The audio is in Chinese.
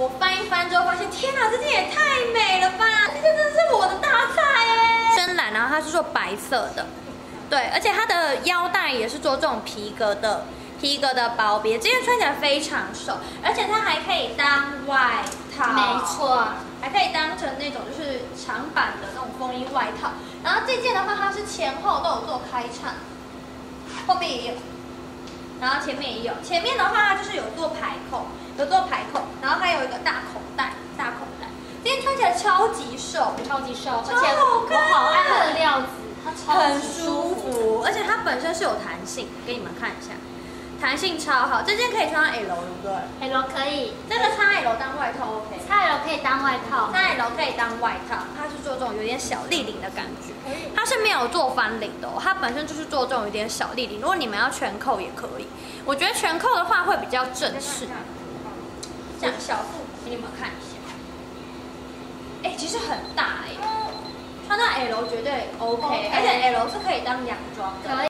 我翻一翻之后发现，天哪，这件也太美了吧！这件真的是我的大菜哎！深蓝，然后它是做白色的，对，而且它的腰带也是做这种皮革的皮革的包边，这件穿起来非常瘦，而且它还可以当外套，没错，还可以当成那种就是长版的那种风衣外套。然后这件的话，它是前后都有做开叉，后面也有，然后前面也有，前面的话就是有做排扣，有做排扣，然后还有一个大口袋，大口袋，这件穿起来超级瘦，超级瘦，而且我好爱它的料子，它超很级舒服，而且它本身是有弹性，给你们看一下，弹性超好，这件可以穿 L 对不对？，L 可以这个穿 L 当外套 OK。穿 L 可以当外套，穿 L 可以当外套，它是做这种有点小立领的感觉，它是没有做翻领的哦，它本身就是做这种有点小立领。如果你们要全扣也可以，我觉得全扣的话会比较正式。这样小腹给你们看一下，实很大哎、穿到 L 绝对 OK，, 而且 L 是可以当洋装的。